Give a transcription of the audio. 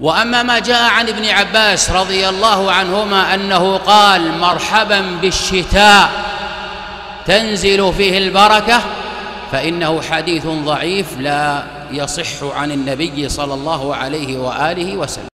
وأما ما جاء عن ابن عباس رضي الله عنهما أنه قال مرحبا بالشتاء تنزل فيه البركة فإنه حديث ضعيف لا يصح عن النبي صلى الله عليه وآله وسلم.